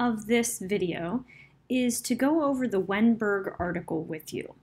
of this video is to go over the Wennberg article with you.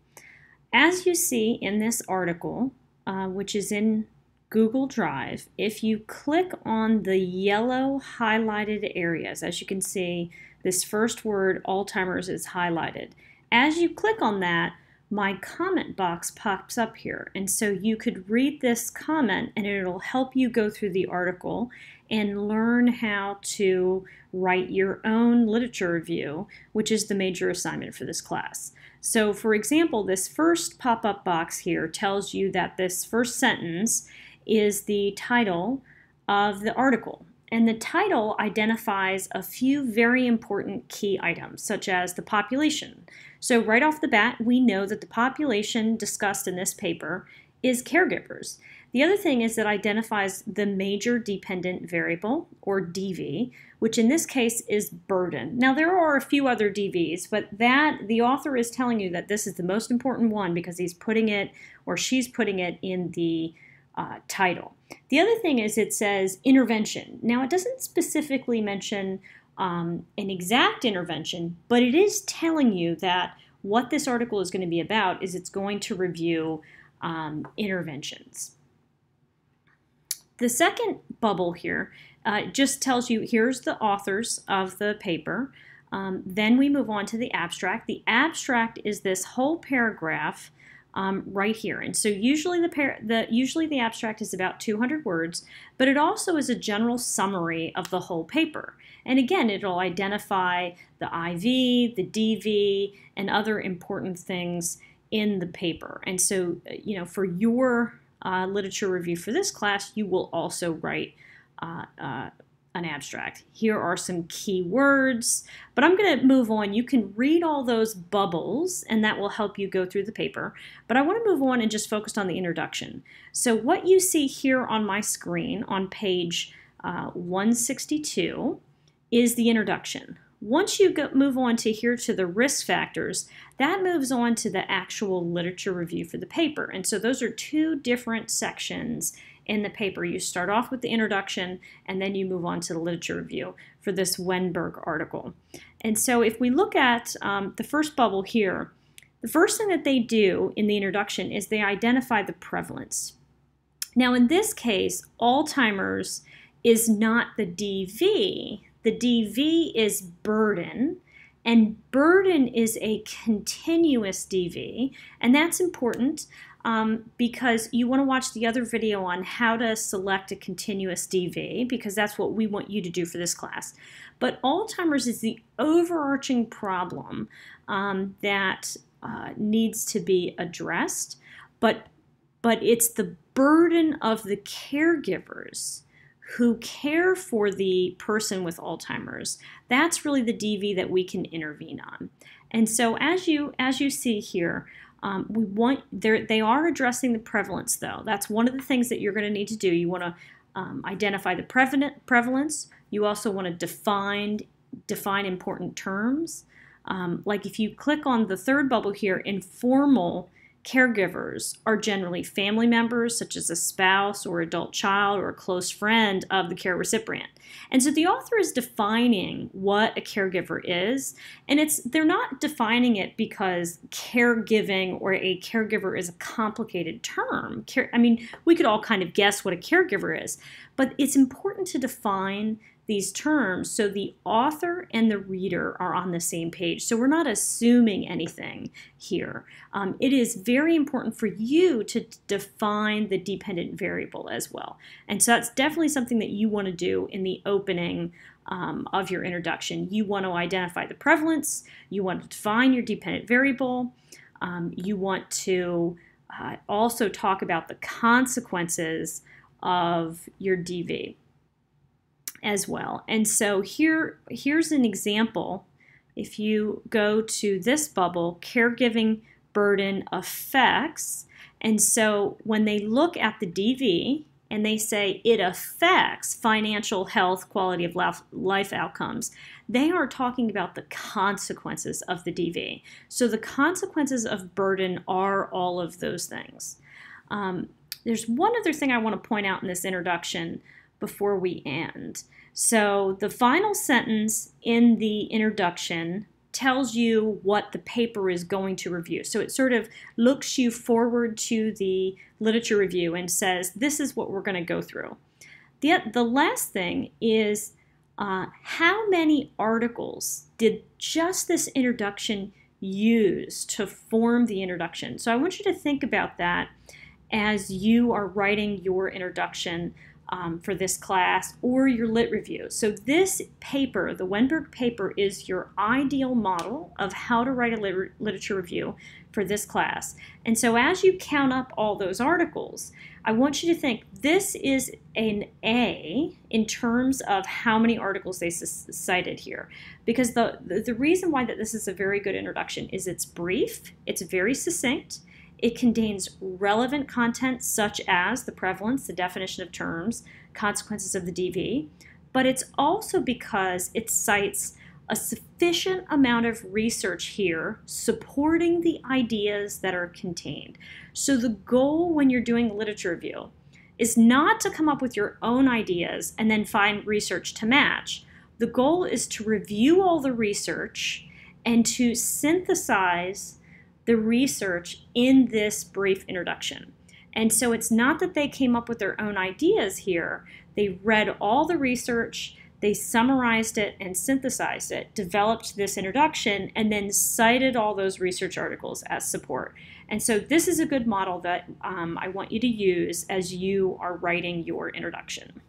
As you see in this article, uh, which is in Google Drive, if you click on the yellow highlighted areas, as you can see, this first word, Alzheimer's, is highlighted. As you click on that, my comment box pops up here. And so you could read this comment and it'll help you go through the article and learn how to write your own literature review, which is the major assignment for this class. So for example, this first pop-up box here tells you that this first sentence is the title of the article. And the title identifies a few very important key items, such as the population. So right off the bat, we know that the population discussed in this paper is caregivers. The other thing is that identifies the major dependent variable, or DV, which in this case is burden. Now there are a few other DVs, but that the author is telling you that this is the most important one because he's putting it, or she's putting it in the uh, title. The other thing is it says intervention. Now it doesn't specifically mention um, an exact intervention, but it is telling you that what this article is going to be about is it's going to review um, interventions. The second bubble here uh, just tells you here's the authors of the paper. Um, then we move on to the abstract. The abstract is this whole paragraph um, right here. And so usually the, par the usually the abstract is about 200 words, but it also is a general summary of the whole paper. And again, it'll identify the IV, the DV, and other important things in the paper. And so, you know, for your uh, literature review for this class, you will also write uh, uh, an abstract. Here are some key words, but I'm going to move on. You can read all those bubbles, and that will help you go through the paper. But I want to move on and just focus on the introduction. So what you see here on my screen on page uh, 162 is the introduction. Once you go, move on to here to the risk factors, that moves on to the actual literature review for the paper. And so those are two different sections in the paper. You start off with the introduction and then you move on to the literature review for this Wennberg article. And so if we look at um, the first bubble here, the first thing that they do in the introduction is they identify the prevalence. Now in this case, Alzheimer's is not the DV. The DV is burden, and burden is a continuous DV, and that's important um, because you want to watch the other video on how to select a continuous DV because that's what we want you to do for this class. But Alzheimer's is the overarching problem um, that uh, needs to be addressed, but but it's the burden of the caregivers who care for the person with Alzheimer's. That's really the DV that we can intervene on. And so as you as you see here, um, we want they are addressing the prevalence though. That's one of the things that you're going to need to do. You want to um, identify the prevalent prevalence. You also want to define define important terms. Um, like if you click on the third bubble here, informal Caregivers are generally family members, such as a spouse or adult child or a close friend of the care recipient. And so the author is defining what a caregiver is, and it's they're not defining it because caregiving or a caregiver is a complicated term. Care, I mean, we could all kind of guess what a caregiver is, but it's important to define these terms so the author and the reader are on the same page. So we're not assuming anything here. Um, it is very important for you to define the dependent variable as well. And so that's definitely something that you want to do in the opening um, of your introduction. You want to identify the prevalence, you want to define your dependent variable, um, you want to uh, also talk about the consequences of your DV as well. And so here, here's an example. If you go to this bubble, caregiving burden effects, and so when they look at the DV and they say it affects financial health, quality of life outcomes, they are talking about the consequences of the DV. So the consequences of burden are all of those things. Um, there's one other thing I want to point out in this introduction before we end. So the final sentence in the introduction tells you what the paper is going to review. So it sort of looks you forward to the literature review and says, this is what we're going to go through. The, the last thing is uh, how many articles did just this introduction use to form the introduction? So I want you to think about that as you are writing your introduction um, for this class or your lit review. So this paper, the Wennberg paper, is your ideal model of how to write a lit literature review for this class. And so as you count up all those articles, I want you to think this is an A in terms of how many articles they cited here. Because the, the, the reason why that this is a very good introduction is it's brief, it's very succinct, it contains relevant content such as the prevalence, the definition of terms, consequences of the DV, but it's also because it cites a sufficient amount of research here supporting the ideas that are contained. So the goal when you're doing a literature review is not to come up with your own ideas and then find research to match. The goal is to review all the research and to synthesize the research in this brief introduction. And so it's not that they came up with their own ideas here. They read all the research, they summarized it and synthesized it, developed this introduction, and then cited all those research articles as support. And so this is a good model that um, I want you to use as you are writing your introduction.